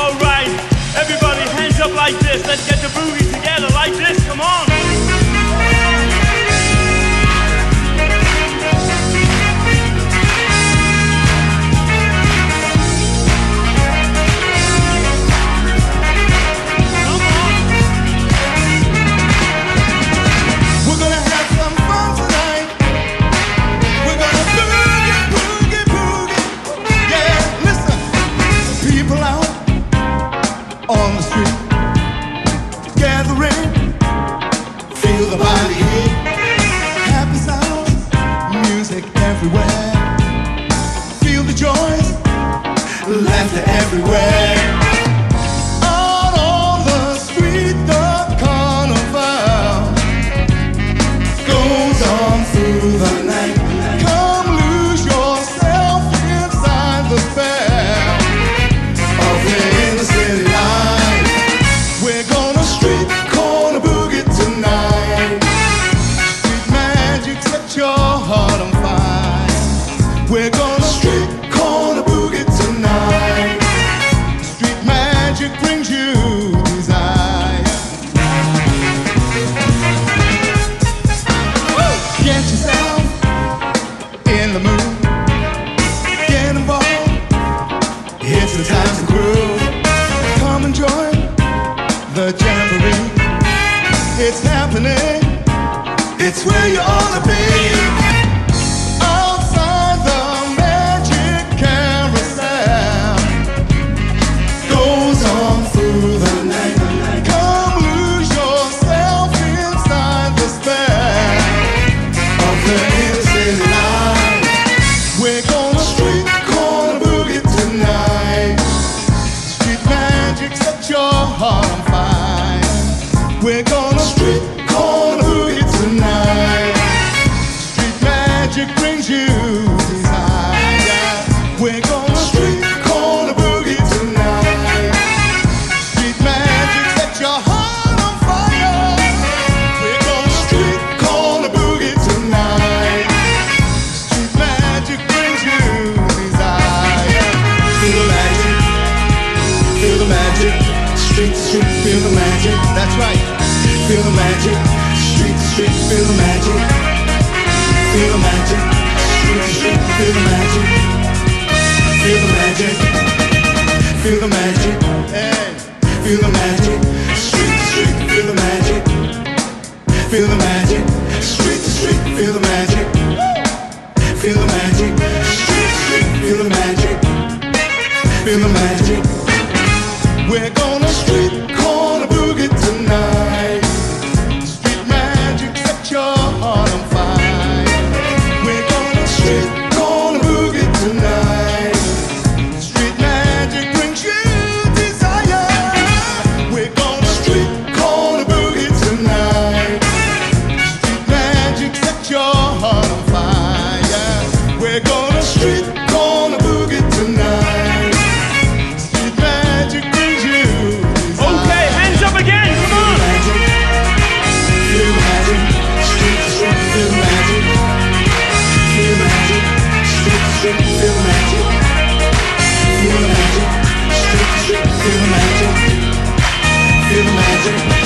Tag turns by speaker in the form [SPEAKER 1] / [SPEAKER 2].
[SPEAKER 1] Alright, everybody hands up like this. Let's get the booty together like this. Come on.
[SPEAKER 2] The body. Happy sounds, music everywhere. Feel the laughter everywhere. We're gonna street corner boogie tonight. Street magic brings you desire. Get yourself in the mood. Get involved. It's the time to groove. Come and join the jamboree. It's happening. It's where you ought to be. We're gonna street corner boogie tonight. Street magic brings you desire. We're gonna street corner boogie tonight. Street magic set your heart on fire. We're gonna street corner boogie tonight. Street magic brings you desire. Feel the magic, feel the magic. Street street, feel the magic. That's right. Feel the magic. Street street, feel the magic. Feel the magic. Street street, feel the magic. Feel the magic. Feel the magic. Hey. Feel the magic. Street street, feel the magic. Feel the magic. Street street, feel the magic. your heart on fire. We're gonna street boogie tonight. Street magic brings you. Desire. Okay, hands up again. Come on. Magic, street street magic, magic, street street magic, magic, street street magic, magic.